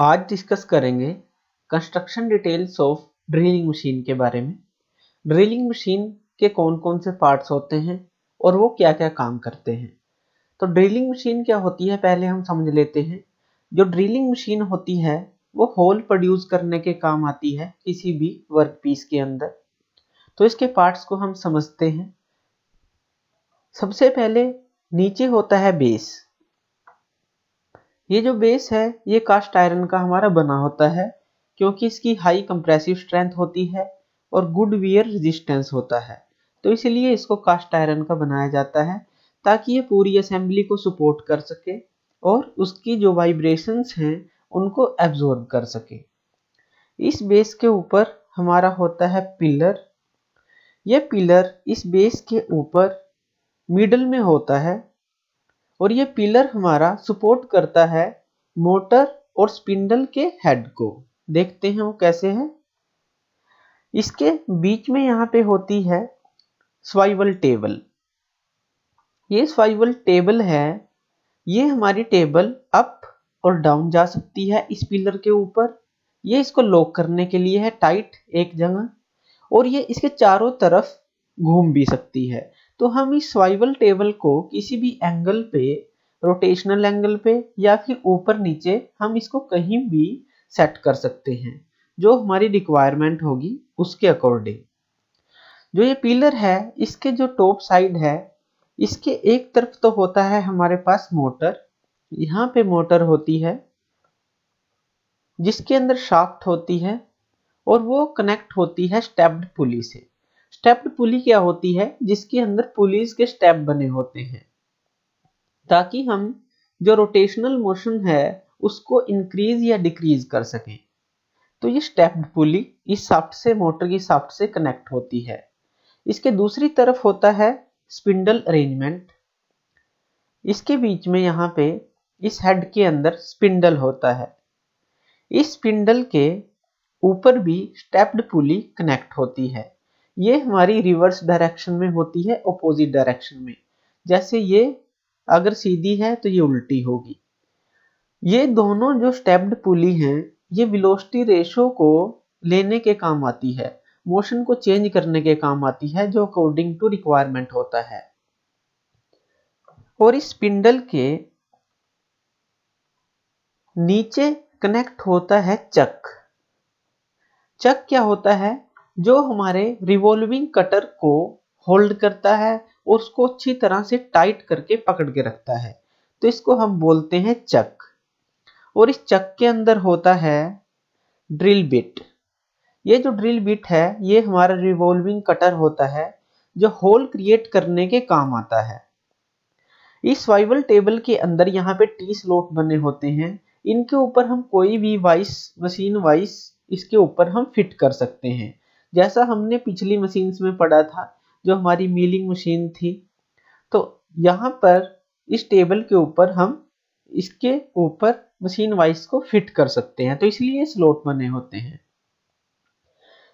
आज डिस्कस करेंगे construction details of drilling machine के बारे में। ड्रिलिंग मशीन के कौन कौन से पार्ट्स होते हैं और वो क्या क्या काम करते हैं। तो ड्रिलिंग मशीन क्या होती है पहले हम समझ लेते हैं। जो ड्रिलिंग मशीन होती है, वो होल प्रोड्यूस करने के काम आती है किसी भी वर्क पीस के अंदर। तो इसके पार्ट्स को हम समझते हैं। सबसे पहले नीचे होता है बेस ये जो बेस है, ये कास्ट आयरन का हमारा बना होता है, क्योंकि इसकी हाई कंप्रेसिव स्ट्रेंथ होती है और गुड वियर रेजिस्टेंस होता है। तो इसलिए इसको कास्ट आयरन का बनाया जाता है, ताकि ये पूरी असेंबली को सपोर्ट कर सके और उसकी जो वाइब्रेशंस हैं, उनको एब्जॉर्ब कर सके। इस बेस के ऊपर हमारा होता है पिलर यह पिलर इस बेस के ऊपर मिडल में होता है और ये पिलर हमारा सपोर्ट करता है मोटर और स्पिंडल के हेड को। देखते हैं वो कैसे है। इसके बीच में यहाँ पे होती है स्वाइवल टेबल ये स्वाइवल टेबल है। ये हमारी टेबल अप और डाउन जा सकती है इस पिलर के ऊपर। ये इसको लॉक करने के लिए है टाइट एक जगह। और ये इसके चारों तरफ़ घूम भी सकती है। तो हम इस स्वाइवल टेबल को किसी भी एंगल पे रोटेशनल एंगल पे या फिर ऊपर नीचे हम इसको कहीं भी सेट कर सकते हैं, जो हमारी रिक्वायरमेंट होगी उसके अकॉर्डिंग जो ये पिलर है, इसके जो टॉप साइड है, इसके एक तरफ़ तो होता है हमारे पास मोटर यहाँ पे मोटर होती है, जिसके अंदर शाफ्ट होती है, और वो कनेक्ट होती है स्टेप्ड पुली से। स्टेप्ड पुली क्या होती है? जिसके अंदर पुलिस के स्टेप बने होते हैं। ताकि हम जो रोटेशनल मोशन है, उसको इंक्रीज या डिक्रीज कर सकें। तो ये स्टेप्ड पुली, इस साफ्ट से, मोटर की साफ्ट से कनेक्ट होती है। इसके दूसरी तरफ़ होता है स्पिंडल अरेंजमेंट इसके बीच में यहाँ पे इस हेड के अंदर स्पिंडल होता है। इस स्पिंडल के ऊपर भी स्टेप्ड पुली कनेक्ट होती है। ये हमारी रिवर्स डायरेक्शन में होती है अपोजिट डायरेक्शन में। जैसे ये अगर सीधी है तो ये उल्टी होगी। ये दोनों जो स्टेप्ड पुली हैं, ये विलोसिटी रेशो को लेने के काम आती है। मोशन को चेंज करने के काम आती है, जो अकॉर्डिंग टू रिक्वायरमेंट होता है। और इस पिंडल के नीचे कनेक्ट होता है चक। चक क्या होता है? जो हमारे रिवॉल्विंग कटर को होल्ड करता है और उसको अच्छी तरह से टाइट करके पकड़ के रखता है। तो इसको हम बोलते हैं चक और इस चक के अंदर होता है ड्रिल बिट ये जो ड्रिल बिट है, ये हमारा रिवॉल्विंग कटर होता है, जो होल क्रिएट करने के काम आता है। इस वाइवल टेबल के अंदर यहाँ पे टी स्लोट बने होते हैं। इनके ऊपर हम कोई भी वाइस मशीन वाइस इसके ऊपर हम फिट कर सकते हैं। जैसा हमने पिछली मशीन में पढ़ा था, जो हमारी मिलिंग मशीन थी तो यहाँ पर इस टेबल के ऊपर हम इसके ऊपर मशीन वाइज को फिट कर सकते हैं तो इसलिए स्लोट बने होते हैं।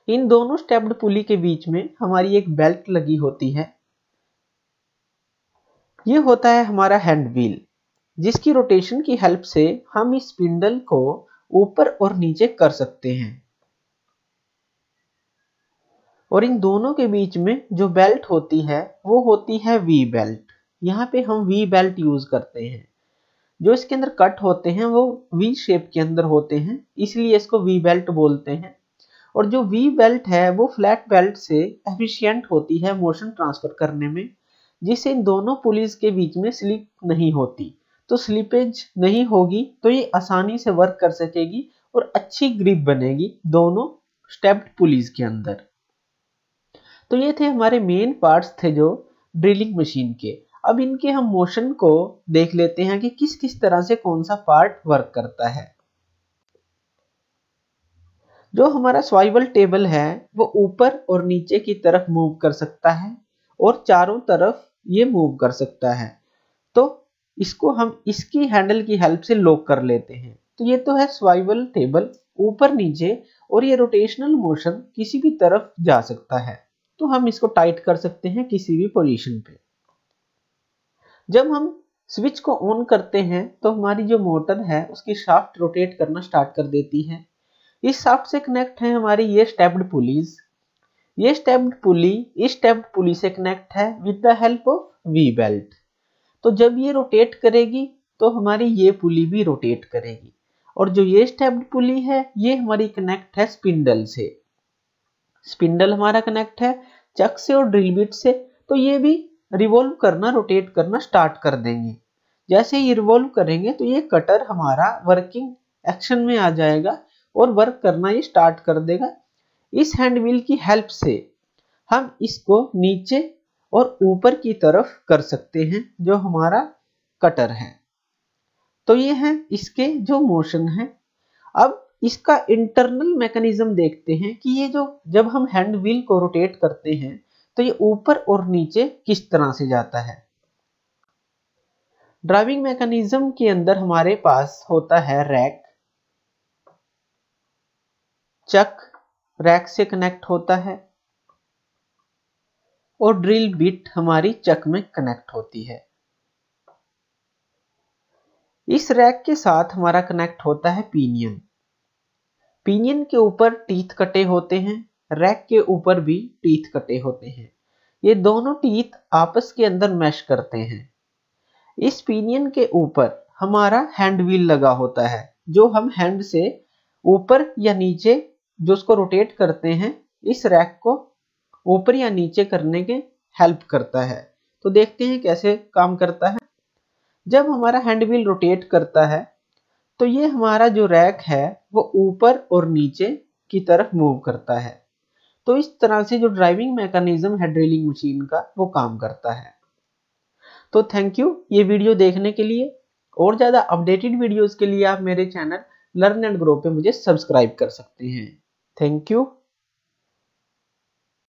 इन दोनों स्टेप्ड पुली के बीच में हमारी एक बेल्ट लगी होती है। ये होता है हमारा हैंड व्हील जिसकी रोटेशन की हेल्प से हम इस स्पिंडल को ऊपर और नीचे कर सकते हैं। और इन दोनों के बीच में जो बेल्ट होती है, वो होती है वी बेल्ट यहाँ पे हम वी बेल्ट यूज़ करते हैं। जो इसके अंदर कट होते हैं, वो वी शेप के अंदर होते हैं, इसलिए इसको वी बेल्ट बोलते हैं। और जो वी बेल्ट है, वो फ्लैट बेल्ट से एफिशिएंट होती है मोशन ट्रांसफ़र करने में, जिससे इन दोनों पुलिस के बीच में स्लिप नहीं होती। तो स्लिपेज नहीं होगी तो ये आसानी से वर्क कर सकेगी और अच्छी ग्रिप बनेगी दोनों स्टेप्ड पुलिस के अंदर। तो ये थे हमारे मेन पार्ट्स थे जो ड्रिलिंग मशीन के। अब इनके हम मोशन को देख लेते हैं कि किस किस तरह से कौन सा पार्ट वर्क करता है। जो हमारा स्वाइवल टेबल है, वो ऊपर और नीचे की तरफ़ मूव कर सकता है और चारों तरफ़ ये मूव कर सकता है। तो इसको हम इसकी हैंडल की हेल्प से लॉक कर लेते हैं। तो ये तो है स्वाइवल टेबल ऊपर नीचे और ये रोटेशनल मोशन किसी भी तरफ़ जा सकता है। तो हम इसको टाइट कर सकते हैं किसी भी पोजीशन पे। जब हम स्विच को ऑन करते हैं तो हमारी जो मोटर है, उसकी शाफ्ट रोटेट करना स्टार्ट कर देती है। इस शाफ्ट से कनेक्ट है हमारी ये स्टेप्ड पुलीज ये स्टेप्ड पुली इस स्टेप्ड पुली से कनेक्ट है with the help of V belt तो जब ये रोटेट करेगी तो हमारी ये पुली भी रोटेट करेगी। और जो ये स्टेप्ड पुली है, ये हमारी कनेक्ट है स्पिंडल से। स्पिंडल हमारा कनेक्ट है, चक से और ड्रिल बिट से तो ये भी रिवॉल्व करना रोटेट करना स्टार्ट कर देंगे। जैसे ही रिवॉल्व करेंगे तो ये कटर हमारा वर्किंग एक्शन में आ जाएगा और वर्क करना ये स्टार्ट कर देगा। इस हैंड व्हील की हेल्प से हम इसको नीचे और ऊपर की तरफ़ कर सकते हैं, जो हमारा कटर है। तो ये है इसके जो मोशन है। अब इसका इंटरनल मैकेनिज्म देखते हैं कि ये जो, जब हम हैंड व्हील को रोटेट करते हैं तो ये ऊपर और नीचे किस तरह से जाता है? ड्राइविंग मैकेनिज्म के अंदर हमारे पास होता है रैक चक रैक से कनेक्ट होता है और ड्रिल बिट हमारी चक में कनेक्ट होती है। इस रैक के साथ हमारा कनेक्ट होता है पीनियन पीनियन के ऊपर टीथ कटे होते हैं, रैक के ऊपर भी टीथ कटे होते हैं। ये दोनों टीथ आपस के अंदर मैश करते हैं। इस पीनियन के ऊपर हमारा हैंड व्हील लगा होता है, जो हम हैंड से ऊपर या नीचे, जो उसको रोटेट करते हैं, इस रैक को ऊपर या नीचे करने के हेल्प करता है। तो देखते हैं कैसे काम करता है। जब हमारा हैंड व्हील रोटेट करता है तो ये हमारा जो रैक है वो ऊपर और नीचे की तरफ़ मूव करता है। तो इस तरह से जो ड्राइविंग मैकेनिज्म है ड्रिलिंग मशीन का, वो काम करता है। तो थैंक यू ये वीडियो देखने के लिए। और ज़्यादा अपडेटेड वीडियोस के लिए आप मेरे चैनल लर्न एंड ग्रो पे मुझे सब्सक्राइब कर सकते हैं। Thank you